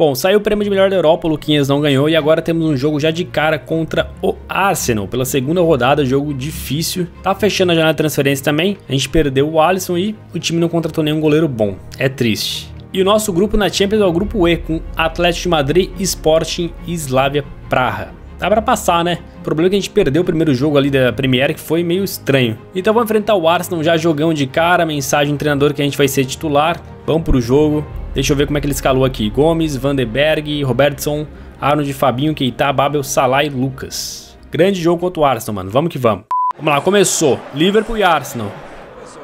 Bom, saiu o prêmio de melhor da Europa, o Luquinhas não ganhou e agora temos um jogo já de cara contra o Arsenal. Pela segunda rodada, jogo difícil. Tá fechando a janela de transferência também. A gente perdeu o Alisson e o time não contratou nenhum goleiro bom. É triste. E o nosso grupo na Champions é o grupo E, com Atlético de Madrid, Sporting e Slavia Praha. Dá pra passar, né? O problema é que a gente perdeu o primeiro jogo ali da Premier, que foi meio estranho. Então vamos enfrentar o Arsenal já jogão de cara, mensagem do treinador que a gente vai ser titular. Vamos pro jogo. Deixa eu ver como é que ele escalou aqui. Gomes, Vanderberg, Robertson, Arnold, Fabinho, Keita, Babel, Salah e Lucas. Grande jogo contra o Arsenal, mano. Vamos que vamos. Vamos lá, começou. Liverpool e Arsenal.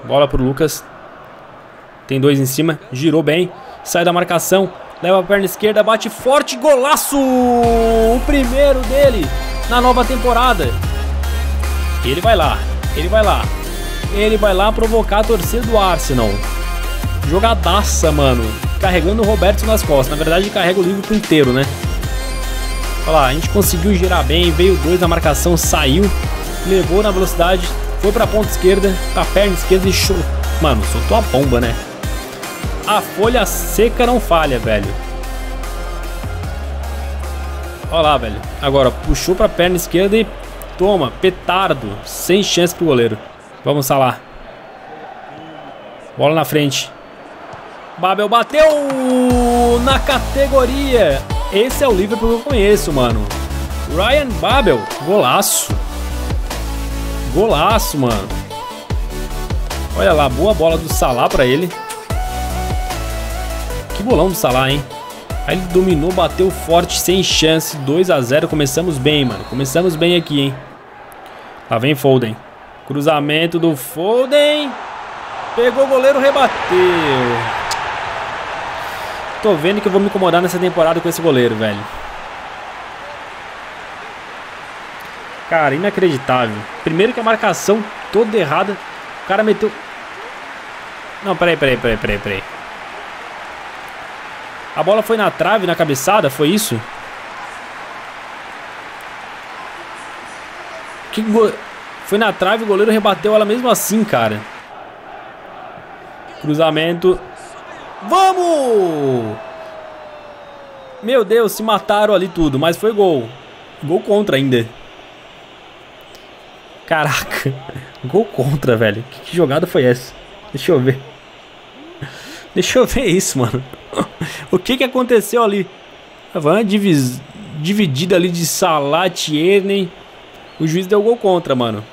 Bola pro Lucas. Tem dois em cima. Girou bem. Sai da marcação. Leva a perna esquerda, bate forte, golaço! O primeiro dele na nova temporada. Ele vai lá, ele vai lá. Ele vai lá provocar a torcida do Arsenal. Jogadaça, mano. Carregando o Roberto nas costas. Na verdade, carrega o Liverpool inteiro, né? Olha lá, a gente conseguiu girar bem. Veio dois na marcação, saiu. Levou na velocidade. Foi pra ponta esquerda. Com a perna esquerda e show. Mano, soltou a bomba, né? A folha seca não falha, velho. Olha lá, velho. Agora, puxou pra perna esquerda e toma, petardo. Sem chance pro goleiro. Vamos lá. Bola na frente. Babel bateu na categoria. Esse é o Liverpool que eu conheço, mano. Ryan Babel, golaço. Golaço, mano. Olha lá, boa bola do Salah pra ele. Que bolão do Salah, hein? Aí ele dominou, bateu forte, sem chance. 2 a 0 Começamos bem, mano. Começamos bem aqui, hein? Lá vem Foden. Cruzamento do Foden. Pegou o goleiro, rebateu. Tô vendo que eu vou me incomodar nessa temporada com esse goleiro, velho. Cara, inacreditável. Primeiro que a marcação toda errada. O cara meteu... Não, peraí, peraí, peraí, peraí, peraí. A bola foi na trave, na cabeçada, foi isso? Que go... Foi na trave, o goleiro rebateu ela mesmo assim, cara. Cruzamento. Vamos! Meu Deus, se mataram ali tudo, mas foi gol. Gol contra ainda. Caraca, gol contra, velho. Que, que jogada foi essa? Deixa eu ver. Deixa eu ver isso, mano. o que que aconteceu ali? Foi uma divis... dividida ali de Salah, Tierney. O juiz deu gol contra, mano.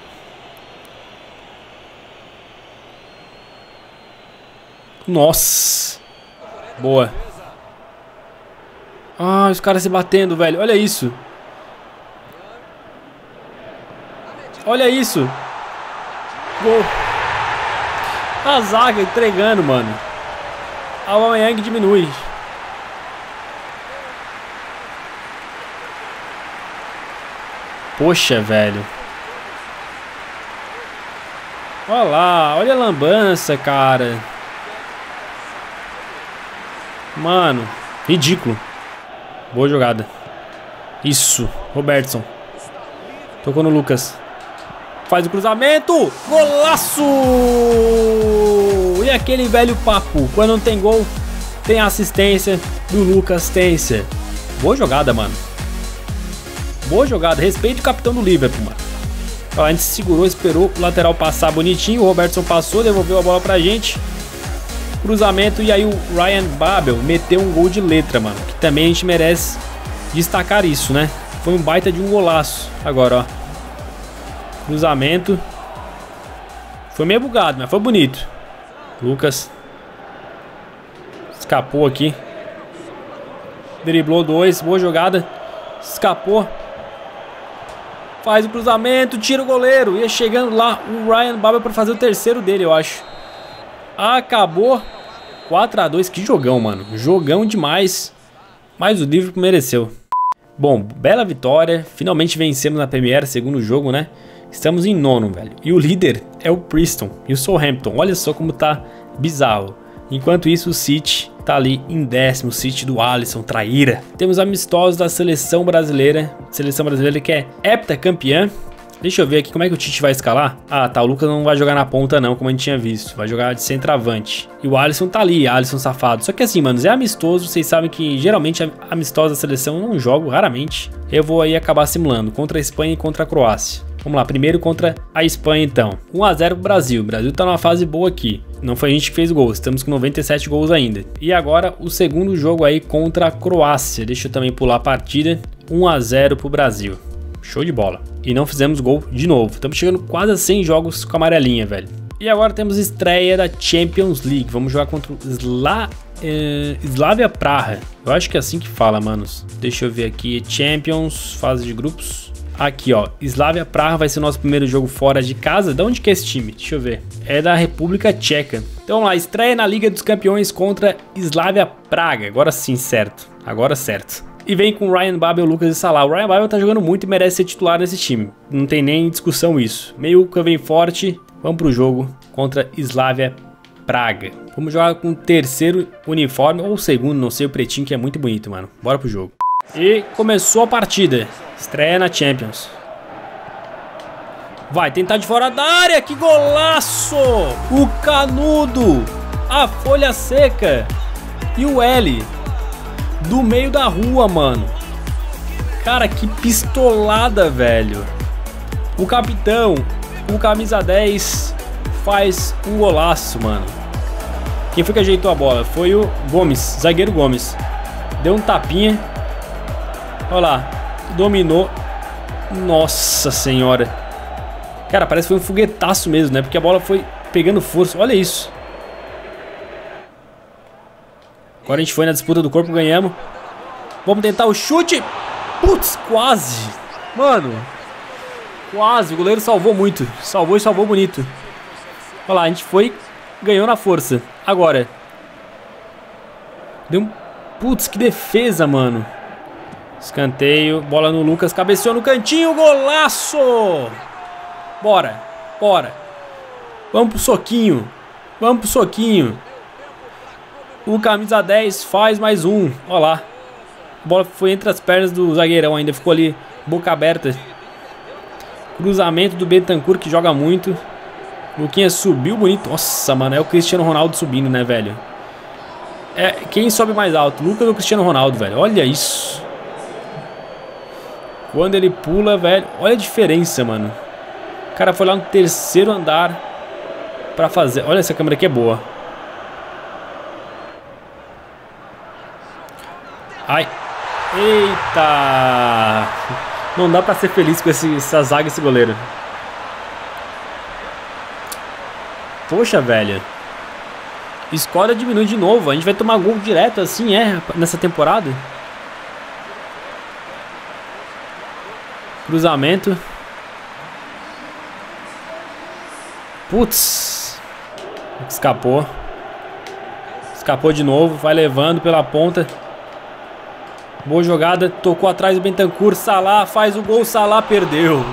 Nossa. Boa. Ah, os caras se batendo, velho. Olha isso. Olha isso. Gol. A zaga entregando, mano. A Aubameyang diminui. Poxa, velho. Olha lá, olha a lambança, cara. Mano, ridículo. Boa jogada. Isso, Robertson. Tocou no Lucas. Faz o cruzamento. Golaço! E aquele velho papo. Quando não tem gol, tem assistência do Lucas Tenser. Boa jogada, mano. Boa jogada. Respeite o capitão do Liverpool, mano. Ó, a gente segurou, esperou o lateral passar bonitinho. O Robertson passou, devolveu a bola pra gente cruzamento e aí o Ryan Babel meteu um gol de letra, mano, que também a gente merece destacar isso, né? Foi um baita de um golaço. Agora, ó. Cruzamento. Foi meio bugado, mas foi bonito. Lucas. Escapou aqui. Driblou dois, boa jogada. Escapou. Faz o cruzamento, tira o goleiro. Ia chegando lá o Ryan Babel para fazer o terceiro dele, eu acho. Acabou 4 a 2 que jogão, mano. Jogão demais. Mas o Liverpool mereceu. Bom, bela vitória. Finalmente vencemos na Premier, segundo jogo, né? Estamos em nono, velho. E o líder é o Preston e o Southampton. Olha só como tá bizarro. Enquanto isso, o City tá ali em décimo, o City do Alisson, traíra. Temos amistosos da seleção brasileira. Seleção brasileira que é heptacampeã. Deixa eu ver aqui como é que o Tite vai escalar. Ah, tá. O Lucas não vai jogar na ponta, não, como a gente tinha visto. Vai jogar de centroavante. E o Alisson tá ali, Alisson safado. Só que assim, mano, é amistoso. Vocês sabem que geralmente amistosa da seleção eu não jogo, raramente. Eu vou aí acabar simulando contra a Espanha e contra a Croácia. Vamos lá, primeiro contra a Espanha então. 1x0 pro Brasil. O Brasil tá numa fase boa aqui. Não foi a gente que fez gols, estamos com 97 gols ainda. E agora o segundo jogo aí contra a Croácia. Deixa eu também pular a partida. 1x0 pro Brasil. Show de bola. E não fizemos gol de novo. Estamos chegando quase a 100 jogos com a amarelinha, velho. E agora temos estreia da Champions League. Vamos jogar contra o Sla... Uh, Slavia Praha. Eu acho que é assim que fala, manos. Deixa eu ver aqui. Champions, fase de grupos. Aqui, ó. Slavia Praha vai ser o nosso primeiro jogo fora de casa. De onde que é esse time? Deixa eu ver. É da República Tcheca. Então vamos lá. Estreia na Liga dos Campeões contra Slavia Praga. Agora sim, certo. Agora certo. E vem com Ryan Babel, Lucas e Salah. O Ryan Babel tá jogando muito e merece ser titular nesse time. Não tem nem discussão isso. Meio que vem forte. Vamos pro jogo contra Slavia Praga. Vamos jogar com o terceiro uniforme ou o segundo, não sei, o pretinho que é muito bonito, mano. Bora pro jogo. E começou a partida. Estreia na Champions. Vai tentar de fora da área. Que golaço! O canudo. A folha seca. E o L do meio da rua, mano. Cara, que pistolada, velho. O capitão, o camisa 10, faz um golaço, mano. Quem foi que ajeitou a bola? Foi o Gomes, zagueiro Gomes. Deu um tapinha. Olha lá, dominou. Nossa senhora. Cara, parece que foi um foguetaço mesmo, né? Porque a bola foi pegando força. Olha isso. Agora a gente foi na disputa do corpo, ganhamos. Vamos tentar o chute. Putz, quase. Mano. Quase. O goleiro salvou muito. Salvou e salvou bonito. Olha lá, a gente foi. Ganhou na força. Agora. Deu um... Putz, que defesa, mano. Escanteio. Bola no Lucas. Cabeceou no cantinho. Golaço. Bora. Bora. Vamos pro soquinho. Vamos pro soquinho. O camisa 10 faz mais um. Olha lá. A bola foi entre as pernas do zagueirão ainda. Ficou ali boca aberta. Cruzamento do Betancourt que joga muito. Luquinhas subiu bonito. Nossa, mano. É o Cristiano Ronaldo subindo, né, velho? É, quem sobe mais alto? Lucas ou Cristiano Ronaldo, velho? Olha isso. Quando ele pula, velho. Olha a diferença, mano. O cara foi lá no terceiro andar pra fazer. Olha essa câmera aqui é boa. Ai. Eita! Não dá pra ser feliz com esse, essa zaga esse goleiro. Poxa, velho. Escolha diminui de novo. A gente vai tomar gol direto assim, é, nessa temporada. Cruzamento. Putz. Escapou. Escapou de novo. Vai levando pela ponta. Boa jogada, tocou atrás do Bentancur, Salah faz o gol, Salah perdeu.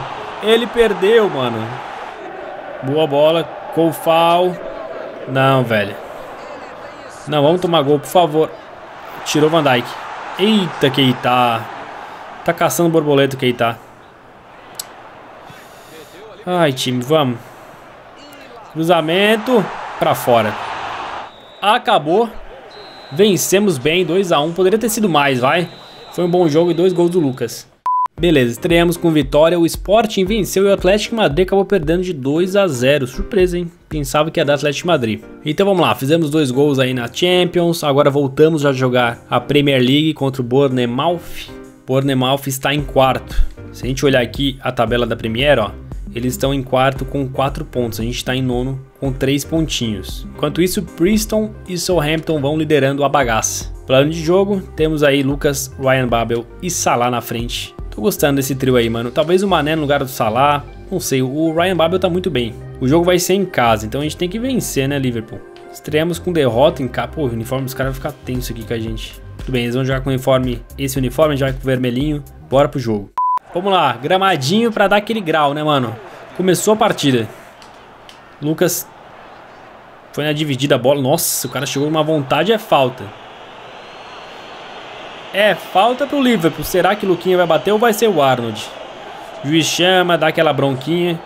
Ele perdeu, mano. Boa bola, Koufal. Não, velho. Não, vamos tomar gol, por favor. Tirou Van Dijk. Eita, Keita. Tá caçando borboleta, Keita. Ai, time, vamos. Cruzamento pra fora. Acabou. Vencemos bem, 2x1. Poderia ter sido mais, vai. Foi um bom jogo e dois gols do Lucas. Beleza, estreamos com vitória. O Sporting venceu e o Atlético Madrid acabou perdendo de 2 a 0. Surpresa, hein? Pensava que ia dar Atlético Madrid. Então vamos lá, fizemos dois gols aí na Champions. Agora voltamos a jogar a Premier League contra o Bournemouth. Bournemouth está em quarto. Se a gente olhar aqui a tabela da Premier, ó, eles estão em quarto com 4 pontos. A gente está em nono com 3 pontinhos. Enquanto isso, Preston e Southampton vão liderando a bagaça. Plano de jogo, temos aí Lucas, Ryan Babel e Salah na frente. Tô gostando desse trio aí, mano. Talvez o Mané no lugar do Salah. Não sei, o Ryan Babel tá muito bem. O jogo vai ser em casa, então a gente tem que vencer, né, Liverpool? Estreamos com derrota em casa. Pô, o uniforme dos caras vai ficar tenso aqui com a gente. Tudo bem, eles vão jogar com uniforme, esse uniforme, vai com o vermelhinho. Bora pro jogo. Vamos lá, gramadinho pra dar aquele grau, né, mano? Começou a partida. Lucas foi na dividida a bola. Nossa, o cara chegou numa vontade, é falta. É falta pro Liverpool. Será que o Luquinha vai bater ou vai ser o Arnold? Juiz chama, dá aquela bronquinha.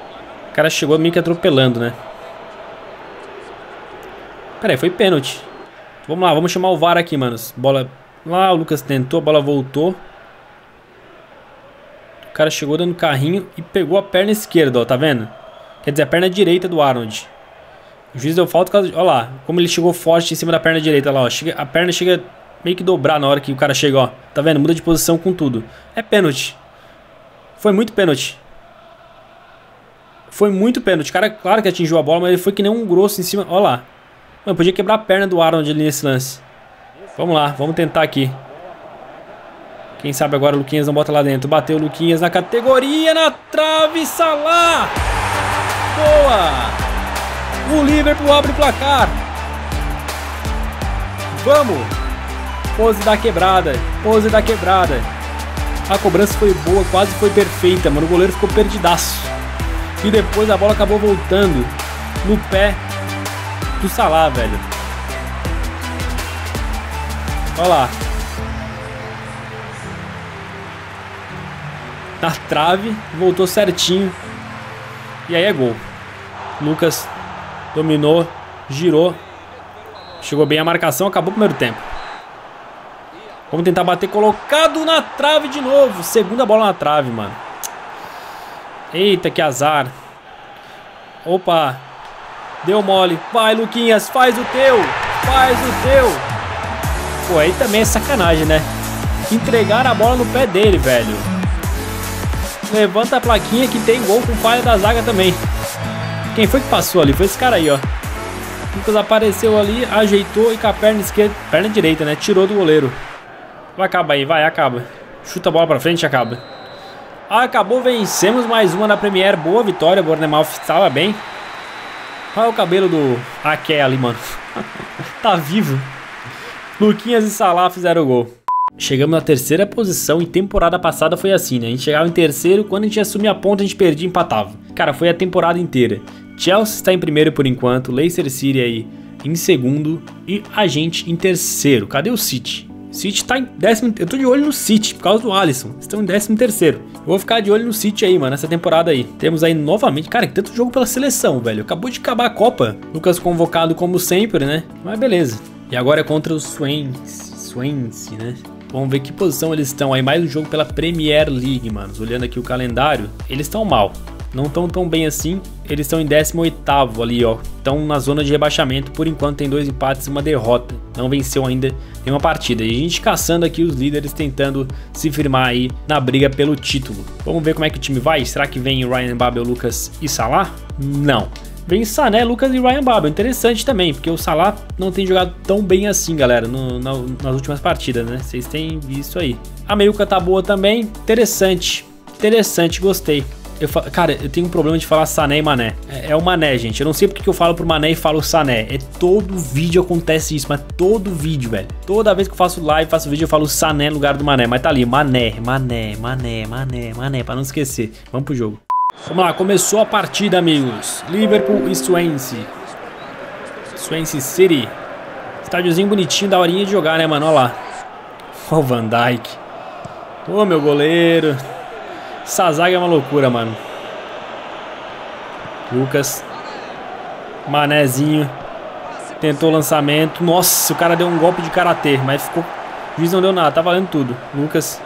O cara chegou meio que atropelando, né? Pera aí, foi pênalti. Vamos lá, vamos chamar o VAR aqui, manos. Bola lá, o Lucas tentou, a bola voltou. O cara chegou dando carrinho e pegou a perna esquerda, ó, tá vendo? Quer dizer, a perna direita do Arnold. O juiz deu falta. Olha lá, como ele chegou forte em cima da perna direita lá, ó. Chega, a perna chega meio que dobrar na hora que o cara chega, ó. Tá vendo? Muda de posição com tudo. É pênalti. Foi muito pênalti. Foi muito pênalti. O cara, claro que atingiu a bola, mas ele foi que nem um grosso em cima. Olha lá. Mano, podia quebrar a perna do Arnold ali nesse lance. Vamos lá, vamos tentar aqui. Quem sabe agora o Luquinhas não bota lá dentro. Bateu o Luquinhas na categoria, na trave, Salah! Boa! O Liverpool abre o placar. Vamos! Pose da quebrada, pose da quebrada. A cobrança foi boa, quase foi perfeita, mano. O goleiro ficou perdidaço. E depois a bola acabou voltando no pé do Salah, velho. Olha lá. Na trave, voltou certinho. E aí é gol. Lucas dominou, girou. Chegou bem a marcação, acabou o primeiro tempo. Vamos tentar bater colocado na trave de novo. Segunda bola na trave, mano. Eita, que azar. Opa. Deu mole. Vai, Luquinhas, faz o teu. Faz o teu. Pô, aí também é sacanagem, né? Entregar a bola no pé dele, velho. Levanta a plaquinha que tem gol com falha da zaga também. Quem foi que passou ali? Foi esse cara aí, ó. Lucas apareceu ali, ajeitou e com a perna esquerda, perna direita, né? Tirou do goleiro. Vai, acaba aí, vai, acaba. Chuta a bola pra frente e acaba. Acabou, vencemos mais uma na Premier. Boa vitória, Bournemouth estava bem. Olha o cabelo do Ake ali, mano. tá vivo. Luquinhas e Salah fizeram o gol. Chegamos na terceira posição e temporada passada foi assim, né? A gente chegava em terceiro, quando a gente assumia a ponta a gente perdia e empatava. Cara, foi a temporada inteira. Chelsea está em primeiro por enquanto, Leicester City aí em segundo e a gente em terceiro. Cadê o City? City tá em décimo. Eu tô de olho no City por causa do Alisson. Estão em décimo terceiro. Eu vou ficar de olho no City aí, mano, nessa temporada aí. Temos aí novamente. Cara, que tanto jogo pela seleção, velho. Acabou de acabar a Copa. Lucas convocado como sempre, né? Mas beleza. E agora é contra o Swansea, Swansea, né? Vamos ver que posição eles estão aí. Mais um jogo pela Premier League, manos. Olhando aqui o calendário, eles estão mal não estão tão bem assim. Eles estão em 18º ali, ó. Estão na zona de rebaixamento. Por enquanto tem dois empates e uma derrota. Não venceu ainda nenhuma partida. E a gente caçando aqui os líderes, tentando se firmar aí na briga pelo título. Vamos ver como é que o time vai. Será que vem Ryan Babel, Lucas e Salah? Não. Vem Sané, Lucas e Ryan Babel. Interessante também, porque o Salah não tem jogado tão bem assim, galera, no, na, nas últimas partidas, né? Vocês têm visto aí. A meiuca tá boa também. Interessante. Interessante, gostei. Eu falo, cara, eu tenho um problema de falar Sané e Mané. É, é o Mané, gente. Eu não sei porque que eu falo pro Mané e falo Sané. É todo vídeo acontece isso, mas todo vídeo, velho. Toda vez que eu faço live, faço vídeo, eu falo Sané no lugar do Mané. Mas tá ali, Mané, Mané, Mané, Mané, Mané, pra não esquecer. Vamos pro jogo. Vamos lá, começou a partida, amigos. Liverpool e Swansea. Swansea City. Estádiozinho bonitinho, da horinha de jogar, né, mano? Olha lá. Olha o Van Dijk. Ô, meu goleiro. Essa zaga é uma loucura, mano. Lucas. Manezinho. Tentou o lançamento. Nossa, o cara deu um golpe de karatê, mas ficou. O juiz não deu nada, tá valendo tudo. Lucas.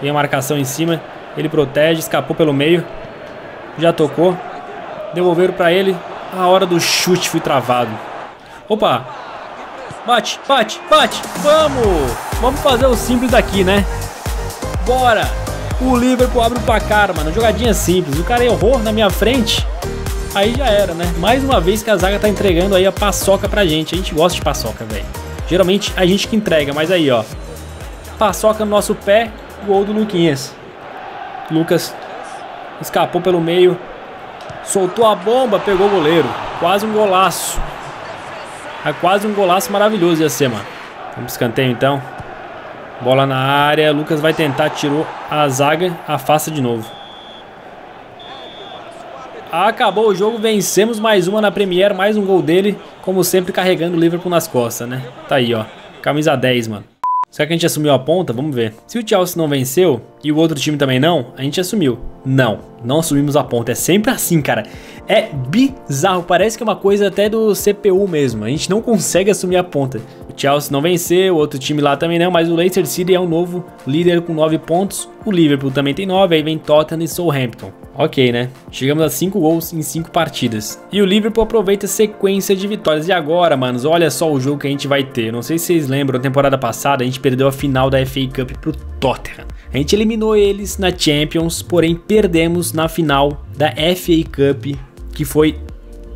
Tem a marcação em cima. Ele protege, escapou pelo meio. Já tocou. Devolveram pra ele. A hora do chute fui travado. Opa! Bate, bate, bate! Vamos! Vamos fazer o simples aqui, né? Bora! O Liverpool abre o placar, mano. Jogadinha simples. O cara errou na minha frente. Aí já era, né? Mais uma vez que a zaga tá entregando aí a paçoca pra gente. A gente gosta de paçoca, velho. Geralmente a gente que entrega, mas aí, ó. Paçoca no nosso pé, gol do Luquinhas. Lucas escapou pelo meio. Soltou a bomba, pegou o goleiro. Quase um golaço. É quase um golaço maravilhoso ia ser, mano. Vamos escanteio então. Bola na área, Lucas vai tentar, tirou a zaga, afasta de novo. Acabou o jogo, vencemos mais uma na Premier, mais um gol dele, como sempre carregando o Liverpool nas costas, né? Tá aí, ó, camisa 10, mano. Será que a gente assumiu a ponta? Vamos ver. Se o Chelsea não venceu e o outro time também não, a gente assumiu. Não, não assumimos a ponta. É sempre assim, cara. É bizarro. Parece que é uma coisa até do CPU mesmo. A gente não consegue assumir a ponta. O Chelsea não venceu, o outro time lá também não, mas o Leicester City é o novo líder com 9 pontos. O Liverpool também tem 9, aí vem Tottenham e Southampton. Ok, né? Chegamos a 5 gols em 5 partidas. E o Liverpool aproveita a sequência de vitórias. E agora, manos, olha só o jogo que a gente vai ter. Não sei se vocês lembram, na temporada passada a gente perdeu a final da FA Cup pro Tottenham. A gente eliminou eles na Champions, porém perdemos na final da FA Cup, que foi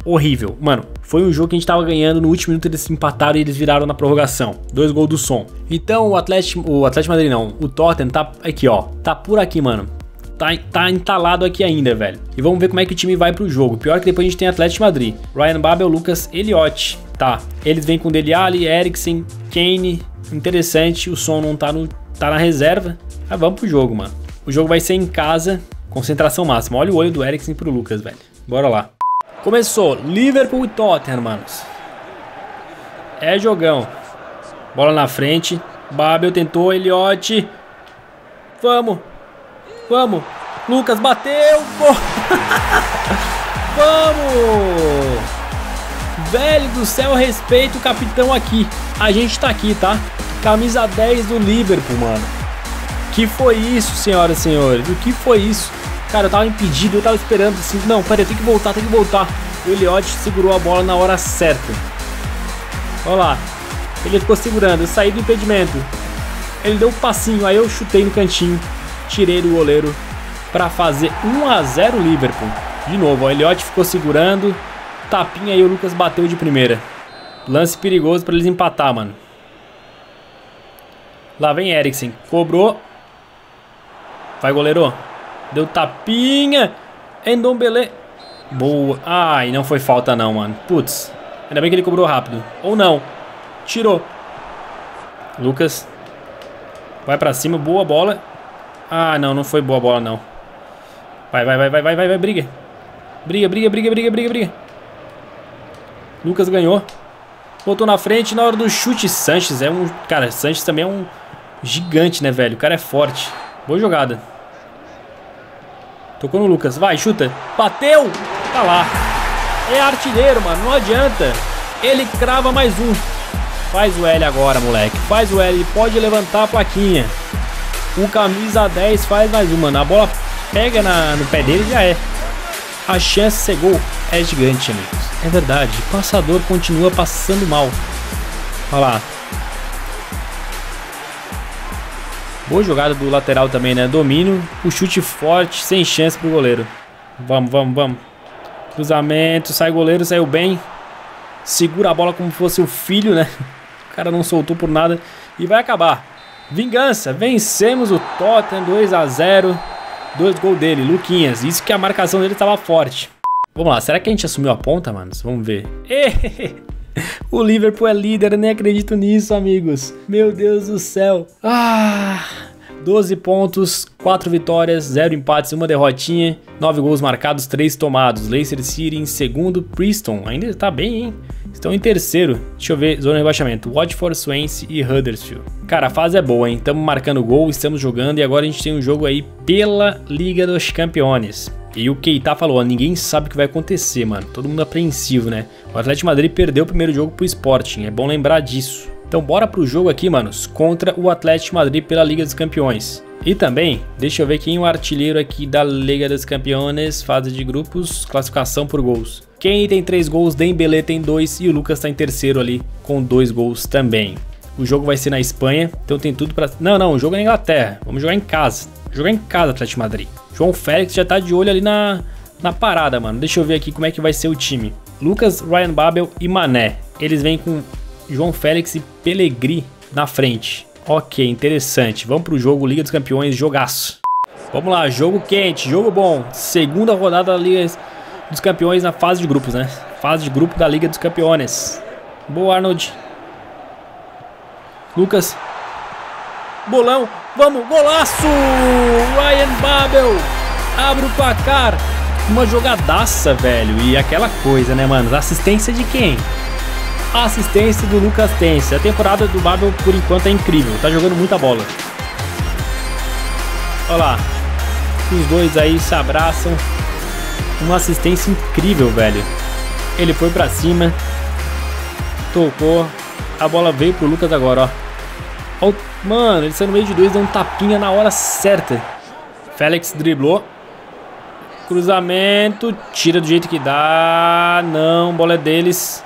horrível. Mano, foi um jogo que a gente tava ganhando, no último minuto eles empataram e eles viraram na prorrogação. Dois gols do som. Então o Atlético, o Atlético Madrid não, o Tottenham tá aqui, ó. Tá por aqui, mano tá, tá entalado aqui ainda, velho. E vamos ver como é que o time vai pro jogo. Pior que depois a gente tem Atlético Madrid. Ryan Babel, Lucas Elliott. Tá, eles vêm com Dele Alli, Eriksen, Kane. Interessante, o som não tá, no, tá na reserva. Mas vamos pro jogo, mano. O jogo vai ser em casa, concentração máxima. Olha o olho do Eriksen pro Lucas, velho. Bora lá. Começou, Liverpool e Tottenham, manos. É jogão. Bola na frente. Babel tentou, Elliott. Vamos. Vamos. Lucas bateu. Vamos. Velho do céu, respeito o capitão aqui. A gente tá aqui, tá? Camisa 10 do Liverpool, mano. Que foi isso, senhoras e senhores? O que foi isso? Cara, eu tava impedido, eu tava esperando assim. Não, peraí, tem que voltar, tem que voltar. O Elliot segurou a bola na hora certa. Olha lá. Ele ficou segurando, eu saí do impedimento. Ele deu um passinho, aí eu chutei no cantinho tirei do goleiro para fazer 1 a 0 Liverpool. De novo, o Elliot ficou segurando, tapinha e o Lucas bateu de primeira. Lance perigoso para eles empatar, mano. Lá vem Eriksen, cobrou. Vai, goleiro. Deu tapinha. Endombele. Boa. Ai, não foi falta não, mano. Putz. Ainda bem que ele cobrou rápido. Ou não. Tirou. Lucas. Vai pra cima. Boa bola. Ah, não, não foi boa bola, não. Vai, vai, vai, vai, vai, vai, vai, briga. Briga, briga, briga, briga, briga, briga. Lucas ganhou. Voltou na frente na hora do chute. Sanches é um... Cara, Sanches também é um gigante, né, velho? O cara é forte. Boa jogada. Tocou no Lucas. Vai, chuta. Bateu. Tá lá. É artilheiro, mano. Não adianta. Ele crava mais um. Faz o L agora, moleque. Faz o L. Ele pode levantar a plaquinha. O camisa 10 faz mais uma. A bola pega na, no pé dele já é. A chance de gol é gigante, amigos. É verdade. O passador continua passando mal. Olha lá. Boa jogada do lateral também, né? Domínio. O chute forte, sem chance pro goleiro. Vamos, vamos, vamos. Cruzamento, sai goleiro, saiu bem. Segura a bola como fosse o filho, né? O cara não soltou por nada. E vai acabar. Vingança, vencemos o Tottenham 2 a 0 Dois gols dele, Luquinhas. Isso que a marcação dele estava forte. Vamos lá, será que a gente assumiu a ponta, manos? Vamos ver. o Liverpool é líder, nem acredito nisso, amigos. Meu Deus do céu. Ah, 12 pontos, 4 vitórias, 0 empates, 1 derrotinha, 9 gols marcados, 3 tomados. Leicester City em segundo, Preston ainda tá bem, hein? Estão em terceiro. Deixa eu ver, zona de rebaixamento. Watford, Swansea e Huddersfield. Cara, a fase é boa, hein? Estamos marcando gol, estamos jogando e agora a gente tem um jogo aí pela Liga dos Campeões. E o Keita falou, ninguém sabe o que vai acontecer, mano. Todo mundo apreensivo, né? O Atlético Madrid perdeu o primeiro jogo pro Sporting, é bom lembrar disso. Então bora pro jogo aqui, manos, contra o Atlético Madrid pela Liga dos Campeões. E também, deixa eu ver quem é o artilheiro aqui da Liga dos Campeões, fase de grupos, classificação por gols. Quem tem 3 gols, Dembele tem 2 e o Lucas está em terceiro ali com 2 gols também. O jogo vai ser na Espanha, então tem tudo para... Não, não, o jogo é na Inglaterra. Vamos jogar em casa. Jogar em casa, Atlético Madrid. João Félix já tá de olho ali na, na parada, mano. Deixa eu ver aqui como é que vai ser o time. Lucas, Ryan Babel e Mané. Eles vêm com João Félix e Pellegrini na frente. Ok, interessante. Vamos pro jogo Liga dos Campeões, jogaço. Vamos lá, jogo quente, jogo bom. Segunda rodada da Liga dos Campeões na fase de grupos, né? Fase de grupo da Liga dos Campeões. Boa, Arnold. Lucas. Bolão. Vamos, golaço! Ryan Babel abre o placar. Uma jogadaça, velho. E aquela coisa, né, mano? Assistência de quem? assistência do Lucas Tense. A temporada do Babel, por enquanto, é incrível. Tá jogando muita bola. Olha lá. Os dois aí se abraçam. Uma assistência incrível, velho. Ele foi pra cima. Tocou. A bola veio pro Lucas agora, ó. Mano, ele saiu no meio de dois, deu um tapinha na hora certa. Félix driblou. Cruzamento. Tira do jeito que dá. Não, bola é deles.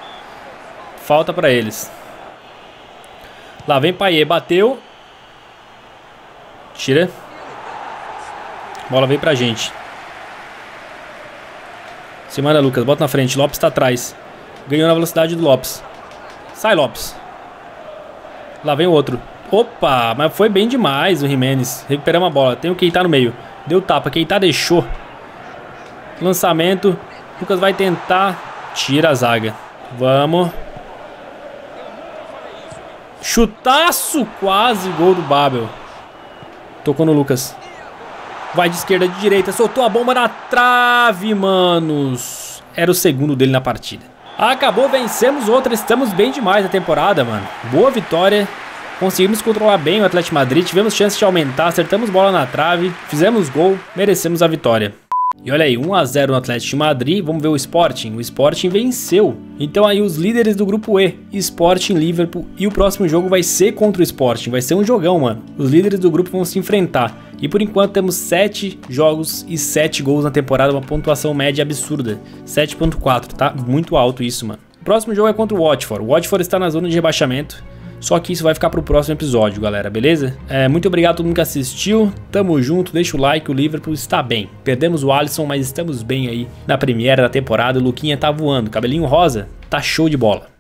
Falta pra eles. Lá vem Paiê, bateu. Tira. Bola veio pra gente. Se manda, Lucas. Bota na frente. Lopes tá atrás. Ganhou na velocidade do Lopes. Sai, Lopes. Lá vem o outro. Opa, mas foi bem demais o Jimenez. Recuperamos a bola. Tem o Keita no meio. Deu tapa. Keita deixou. Lançamento. Lucas vai tentar. Tira a zaga. Vamos. Chutaço quase. Gol do Babel. Tocou no Lucas. Vai de esquerda, de direita. Soltou a bomba na trave, manos. Era o segundo dele na partida. Acabou, vencemos outra. Estamos bem demais na temporada, mano. Boa vitória. Conseguimos controlar bem o Atlético Madrid. Tivemos chance de aumentar. Acertamos bola na trave. Fizemos gol. Merecemos a vitória. E olha aí, 1 a 0 no Atlético de Madrid. Vamos ver o Sporting. O Sporting venceu. Então aí os líderes do grupo E, Sporting, Liverpool e o próximo jogo vai ser contra o Sporting. Vai ser um jogão, mano. Os líderes do grupo vão se enfrentar. E por enquanto temos 7 jogos e 7 gols na temporada, uma pontuação média absurda. 7.4, tá? Muito alto isso, mano. O próximo jogo é contra o Watford. O Watford está na zona de rebaixamento. Só que isso vai ficar pro próximo episódio, galera, beleza? É, muito obrigado a todo mundo que assistiu. Tamo junto, deixa o like, o Liverpool está bem. Perdemos o Alisson, mas estamos bem aí na primeira da temporada. O Luquinha tá voando. Cabelinho rosa, tá show de bola.